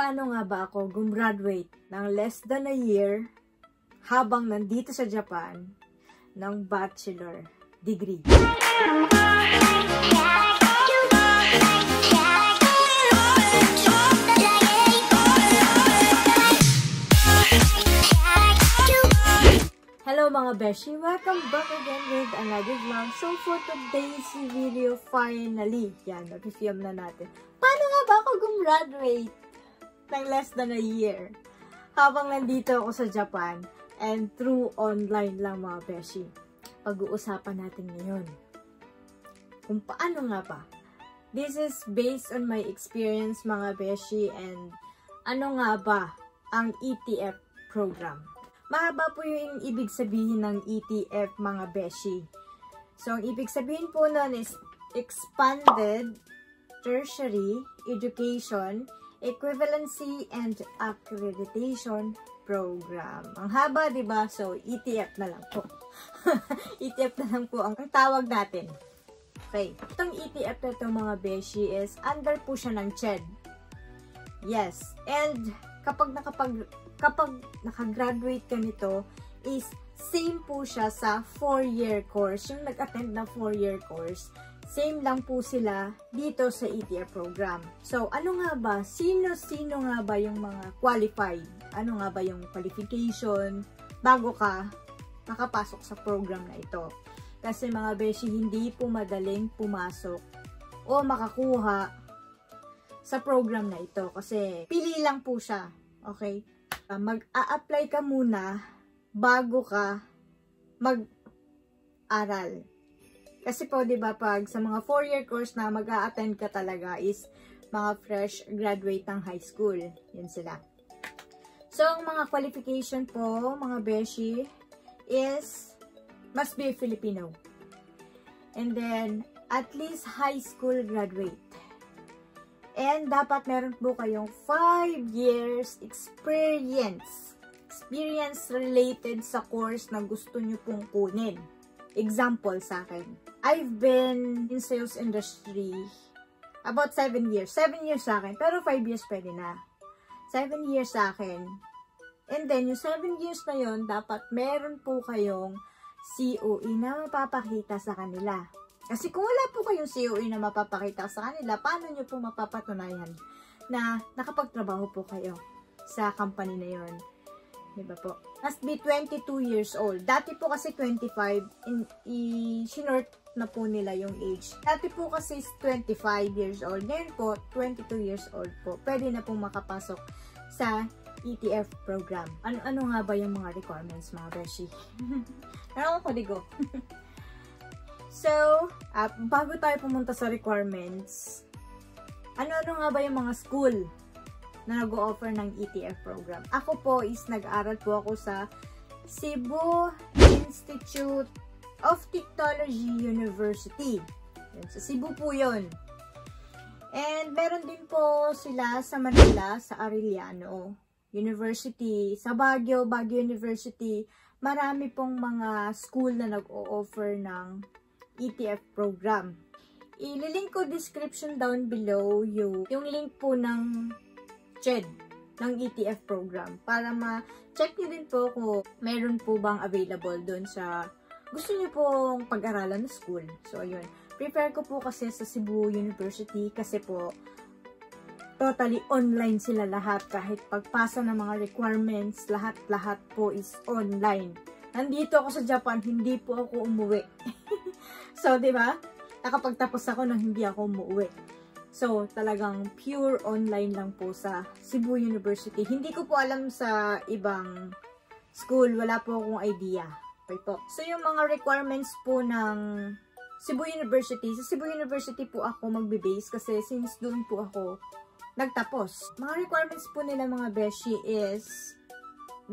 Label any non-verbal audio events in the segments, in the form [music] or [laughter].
paano nga ba ako gumraduate ng less than a year habang nandito sa Japan ng bachelor degree. Hello mga beshi! Welcome back again with another vlog. So for today's video, finally, yan, nag-film na natin. Paano nga ba ako gumraduate ng less than a year habang nandito ako sa Japan and through online lang mga beshi? Pag-uusapan natin ngayon kung paano nga ba. This is based on my experience mga beshi and ano nga ba ang ETF program. Mahaba po yung ibig sabihin ng ETF mga beshi. So, ang ibig sabihin po nun is Expanded Tertiary Education Equivalency and Accreditation Program. Ang haba, ba? So, ETF na lang po. [laughs] ETF na lang po ang tawag natin. Okay. Itong ETF na ito mga beshi is under po siya ng CHED. Yes. And kapag nakapag kapag nakagraduate ka nito, is same po siya sa 4-year course. Yung nag-attend na 4-year course, same lang po sila dito sa ETF program. So, ano nga ba? Sino-sino nga ba yung mga qualified? Ano nga ba yung qualification bago ka makapasok sa program na ito? Kasi mga beshi, hindi po madaling pumasok o makakuha sa program na ito. Kasi pili lang po siya. Okay? uh, mag-a-apply ka muna bago ka mag-aral. Kasi po, di ba, pag sa mga 4-year course na mag-a-attend ka talaga is mga fresh graduate ng high school. Yan sila. So, ang mga qualification po, mga beshi, is must be Filipino. And then, at least high school graduate. And dapat meron po kayong 5 years experience. Experience related sa course na gusto nyo pong kunin. Example sa akin. I've been in sales industry about 7 years. 7 years sa akin, pero 5 years pwede na. 7 years sa akin. And then, yung 7 years na yon dapat meron po kayong COE na mapapakita sa kanila. Kasi kung wala po kayong COE na mapapakita sa kanila, paano nyo po mapapatunayan na nakapagtrabaho po kayo sa company na yon? Diba po? Must be 22 years old. Dati po kasi 25, i-short na po nila yung age. Dati po kasi 25 years old. Ngayon po, 22 years old po. Pwede na po makapasok sa ETF program. Ano-ano nga ba yung mga requirements, mga beshi? [laughs] Ano ko digo? [laughs] So, uh, bago tayo pumunta sa requirements, ano-ano nga ba yung mga school na nag-offer ng ETF program? Ako po is nag-aral po ako sa Cebu Institute of Technology University. Yan, sa Cebu po yun. And meron din po sila sa Manila, sa Arellano University, sa Baguio, Baguio University. Marami pong mga school na nag-o-offer ng ETF program. Ililink ko description down below yung, yung link po ng CHED ng ETF program para ma-check nyo din po kung meron po bang available doon sa gusto nyo pong pag-aralan na school. So, ayun. Prepare ko po kasi sa Cebu University kasi po totally online sila lahat kahit pagpasa ng mga requirements, lahat-lahat po is online. Nandito ako sa Japan, hindi po ako umuwi. [laughs] So, di ba? Nakapagtapos ako nang hindi ako umuwi. So, talagang pure online lang po sa Cebu University. Hindi ko po alam sa ibang school. Wala po akong idea. Okay po. So, yung mga requirements po ng Cebu University. Sa Cebu University po ako magbe-base kasi since doon po ako nagtapos. Mga requirements po nila mga beshi is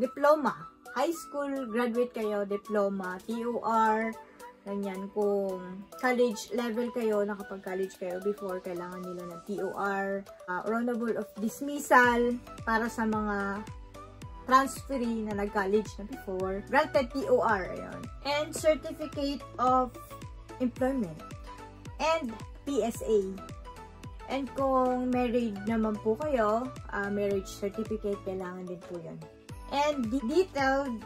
diploma. High school graduate kayo, diploma, TOR, Ganyan, kung college level kayo, nakapag-college kayo before, kailangan nila ng TOR, uh, honorable of dismissal, para sa mga transferee na nag-college na before, granted TOR, ayun. And certificate of employment. And PSA. And kung married naman po kayo, uh, marriage certificate, kailangan din po yun. And detailed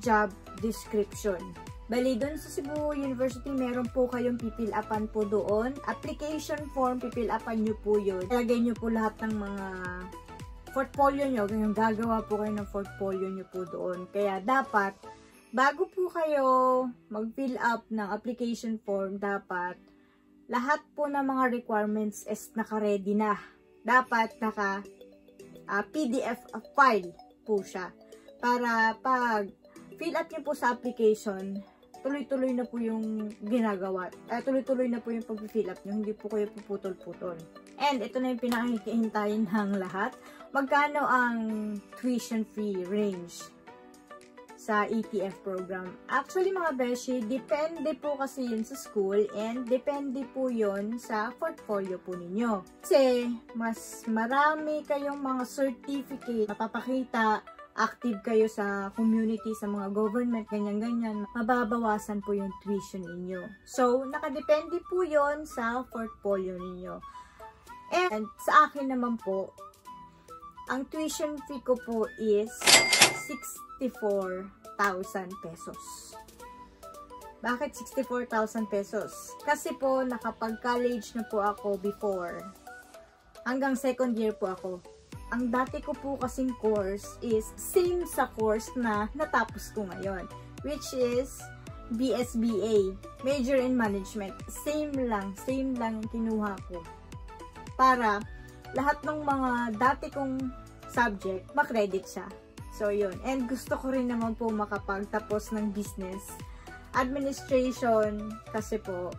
job description. Bali, doon sa Cebu University, meron po kayong pipil-upan po doon. Application form, pipil-upan nyo po yun. Ilagay nyo po lahat ng mga portfolio nyo. Ganyan, gagawa po kayo ng portfolio nyo po doon. Kaya dapat, bago po kayo mag-fill up ng application form, dapat lahat po ng mga requirements is naka-ready na. Dapat naka uh, ah, PDF file po siya. Para pag fill up nyo po sa application, tuloy-tuloy na po yung ginagawa. Uh, tuloy-tuloy na po yung pag-fill up nyo. Hindi po kayo puputol-putol. And ito na yung pinakahihintayin ng lahat. Magkano ang tuition fee range sa ETF program? Actually mga beshi, depende po kasi yun sa school and depende po yun sa portfolio po ninyo. Kasi mas marami kayong mga certificate mapapakita active kayo sa community, sa mga government, ganyan-ganyan, mababawasan po yung tuition ninyo. So, nakadepende po yon sa portfolio ninyo. And sa akin naman po, ang tuition fee ko po is 64,000 pesos. Bakit 64,000 pesos? Kasi po, nakapag-college na po ako before. Hanggang second year po ako ang dati ko po kasing course is same sa course na natapos ko ngayon. Which is BSBA, Major in Management. Same lang, same lang yung kinuha ko. Para lahat ng mga dati kong subject, makredit siya. So, yun. And gusto ko rin naman po makapagtapos ng business administration kasi po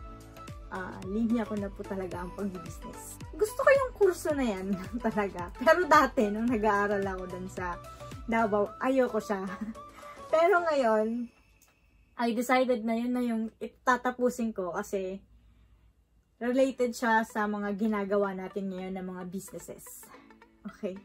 uh, linya ko na po talaga ang pag-business. Gusto ko yung kurso na yan [laughs] talaga. Pero dati, nung nag-aaral ako dun sa Davao, ayoko siya. [laughs] Pero ngayon, I decided na yun na yung itatapusin ko kasi related siya sa mga ginagawa natin ngayon ng mga businesses. Okay.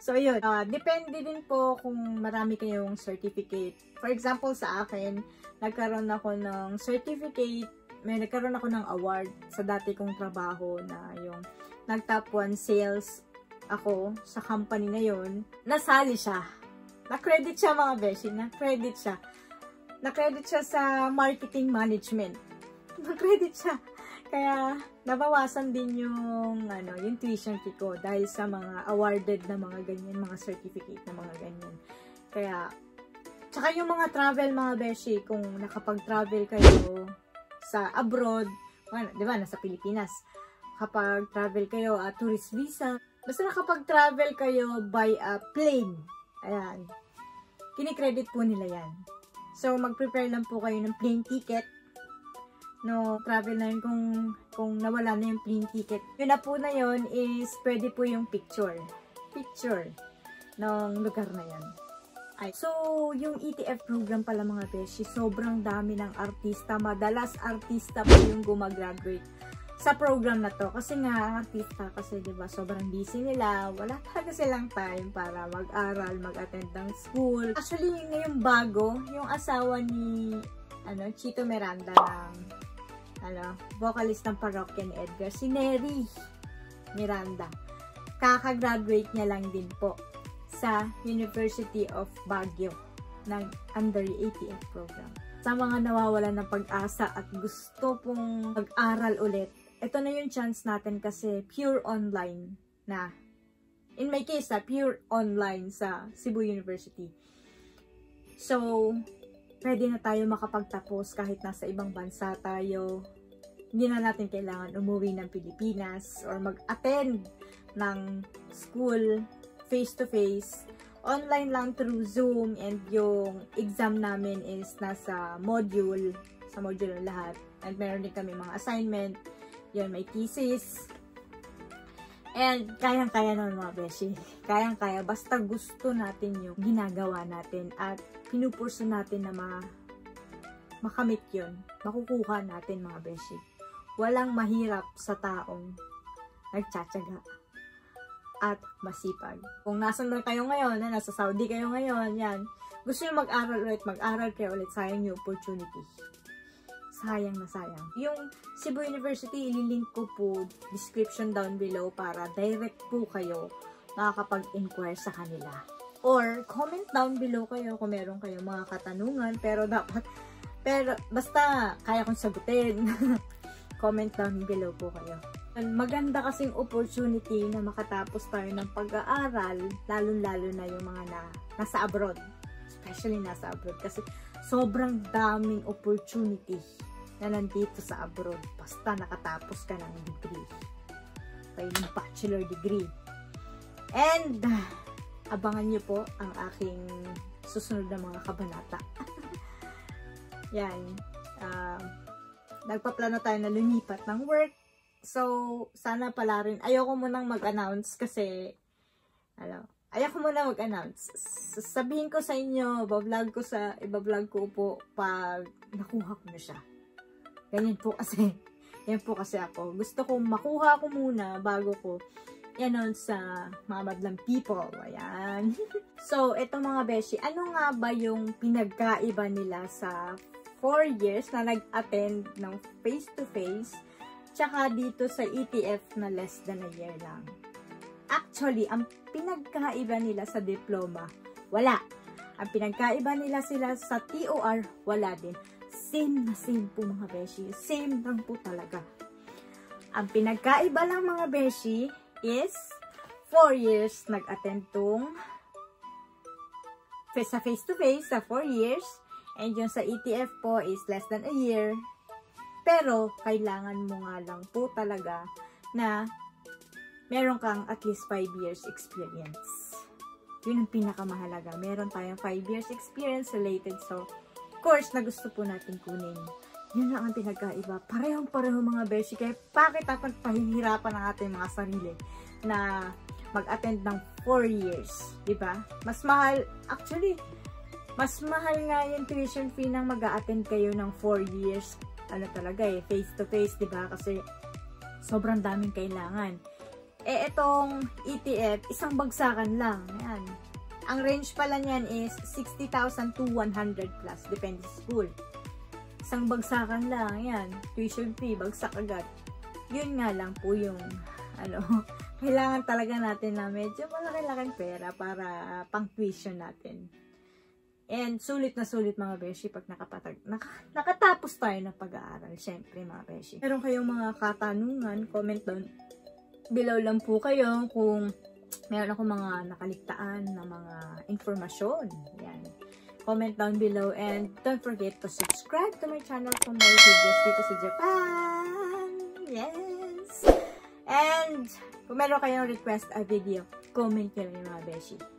So, yun. Uh, depende din po kung marami kayong certificate. For example, sa akin, nagkaroon ako ng certificate may nagkaroon ako ng award sa dati kong trabaho na yung nag-top 1 sales ako sa company na yon nasali siya. Na-credit siya mga beshi, na-credit siya. Na-credit siya sa marketing management. [laughs] Na-credit siya. Kaya, nabawasan din yung, ano, yung tuition fee ko dahil sa mga awarded na mga ganyan, mga certificate na mga ganyan. Kaya, tsaka yung mga travel mga beshi, kung nakapag-travel kayo, sa abroad, well, di ba, nasa Pilipinas. Kapag travel kayo uh, tourist visa, basta nakapag-travel kayo by a plane, ayan, kinikredit po nila yan. So, mag-prepare lang po kayo ng plane ticket. No, travel na yun kung, kung nawala na yung plane ticket. Yun na po na yun is pwede po yung picture. Picture ng lugar na yan. Ay, so, yung ETF program pala mga beshi, sobrang dami ng artista. Madalas artista pa yung gumagraduate sa program na to. Kasi nga, artista kasi, di ba sobrang busy nila. Wala talaga silang time para mag-aral, mag-attend ng school. Actually, ngayong bago, yung asawa ni ano, Chito Miranda ng ano, vocalist ng parokya ni Edgar, si Neri Miranda. Kaka-graduate niya lang din po sa University of Baguio ng under ATF program. Sa mga nawawalan ng pag-asa at gusto pong mag-aral ulit, ito na yung chance natin kasi pure online na. In my case, ha, pure online sa Cebu University. So, pwede na tayo makapagtapos kahit nasa ibang bansa tayo. Hindi na natin kailangan umuwi ng Pilipinas or mag-attend ng school face-to-face. Online lang through Zoom and yung exam namin is nasa module, sa module ng lahat. And meron din kami mga assignment. Yun, may thesis. And kayang-kaya naman mga beshi. Kayang-kaya. Basta gusto natin yung ginagawa natin at pinupurso natin na ma makamit yun. Makukuha natin mga beshi. Walang mahirap sa taong nagtsatsaga at masipag. Kung nasan lang kayo ngayon, na nasa Saudi kayo ngayon, yan, gusto nyo mag-aral ulit, mag-aral kayo ulit, sayang yung opportunity. sayang na sayang. Yung Cebu University, ililink ko po description down below para direct po kayo makakapag-inquire sa kanila. Or, comment down below kayo kung meron kayong mga katanungan, pero dapat, pero, basta, kaya kong sagutin. [laughs] comment down below po kayo. Maganda kasing opportunity na makatapos tayo ng pag-aaral, lalong-lalo na yung mga na, nasa abroad. Especially nasa abroad. Kasi sobrang daming opportunity na nandito sa abroad. Basta nakatapos ka ng degree. Tayo yung bachelor degree. And, abangan nyo po ang aking susunod na mga kabanata. [laughs] Yan. Uh, nagpaplano tayo na lumipat ng work. So, sana pala rin. Ayoko munang mag-announce kasi, ano, ayoko muna mag-announce. Sabihin ko sa inyo, bablog ko sa, ibablog ko po pag nakuha ko na siya. Ganyan po kasi, [laughs] yan po kasi ako. Gusto ko makuha ko muna bago ko i-announce sa mga madlang people. Ayan. [laughs] so, eto mga beshi, ano nga ba yung pinagkaiba nila sa 4 years na nag-attend ng face-to-face -face, tsaka dito sa ETF na less than a year lang. Actually, ang pinagkaiba nila sa diploma, wala. Ang pinagkaiba nila sila sa TOR, wala din. Same na same po mga beshi. Same lang po talaga. Ang pinagkaiba lang mga beshi is 4 years nag-attend tong sa face-to-face -face, sa 4 years And yung sa ETF po is less than a year. Pero, kailangan mo nga lang po talaga na meron kang at least 5 years experience. Yun ang pinakamahalaga. Meron tayong 5 years experience related sa course na gusto po natin kunin. Yun lang ang pinagkaiba. Parehong-pareho mga beshi. Kaya bakit dapat pahihirapan ang ating mga sarili na mag-attend ng 4 years? ba diba? Mas mahal, actually, mas mahal nga yung tuition fee nang mag attend kayo ng 4 years. Ano talaga eh, face to face, di ba? Kasi sobrang daming kailangan. Eh, itong ETF, isang bagsakan lang. Ayan. Ang range pala niyan is 60,000 to 100 plus, depende sa school. Isang bagsakan lang, yan. Tuition fee, bagsak agad. Yun nga lang po yung, ano, [laughs] kailangan talaga natin na medyo malaki-laking pera para pang tuition natin. And sulit na sulit mga beshi pag nakapatag, naka, nakatapos tayo ng pag-aaral. Siyempre mga beshi. Meron kayong mga katanungan, comment down below lang po kayo kung meron ako mga nakaligtaan na mga informasyon. Yan. Comment down below and don't forget to subscribe to my channel for more videos dito sa Japan. Yes! And kung meron kayong request a video, comment nyo lang mga beshi.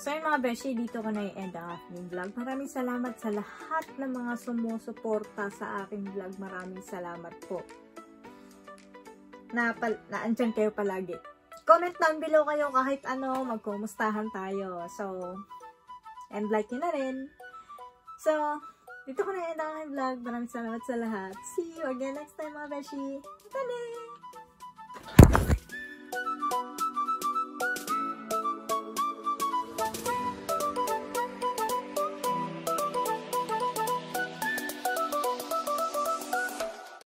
So yung mga beshi, dito ko na i-end ang aking vlog. Maraming salamat sa lahat ng mga sumusuporta sa aking vlog. Maraming salamat po. Na, pal na andyan kayo palagi. Comment down below kayo kahit ano, magkumustahan tayo. So, and like nyo na rin. So, dito ko na i-end ang aking vlog. Maraming salamat sa lahat. See you again next time mga beshi. Bye!